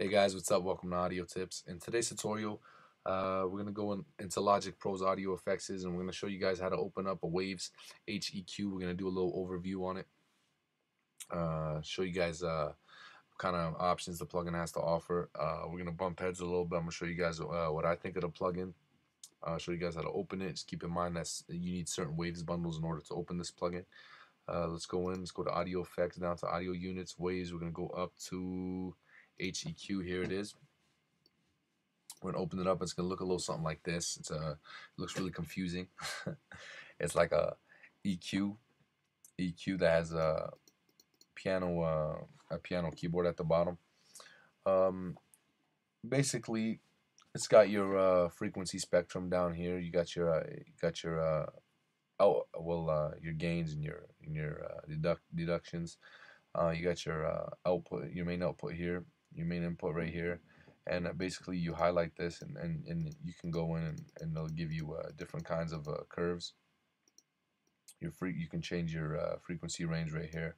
Hey guys, what's up? Welcome to Audio Tips. In today's tutorial, uh, we're going to go in, into Logic Pro's audio effects and we're going to show you guys how to open up a Waves HEQ. We're going to do a little overview on it. Uh, show you guys uh, kind of options the plugin has to offer. Uh, we're going to bump heads a little bit. I'm going to show you guys uh, what I think of the plugin. Uh, show you guys how to open it. Just keep in mind that you need certain Waves bundles in order to open this plugin. Uh, let's go in. Let's go to audio effects, down to audio units, waves. We're going to go up to HEQ. Here it is. We're gonna open it up. It's gonna look a little something like this. It's a uh, it looks really confusing. it's like a EQ EQ that has a piano uh, a piano keyboard at the bottom. Um, basically, it's got your uh, frequency spectrum down here. You got your uh, got your uh, oh well uh, your gains and your and your deduct deductions. You got your output, your main output here your main input right here. And uh, basically you highlight this and, and, and you can go in and, and they'll give you uh, different kinds of uh, curves. Your free you can change your uh, frequency range right here.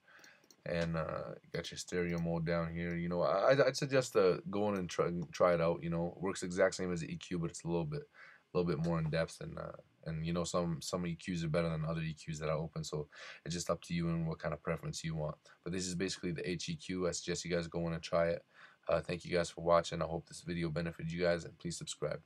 And uh, got your stereo mode down here. You know I, I'd suggest uh, going and try, try it out you know. It works exact same as the EQ but it's a little bit a little bit more in depth and and you know some some EQs are better than other EQs that I open. So it's just up to you and what kind of preference you want. But this is basically the HEQ I suggest you guys go in and try it uh, thank you guys for watching. I hope this video benefited you guys and please subscribe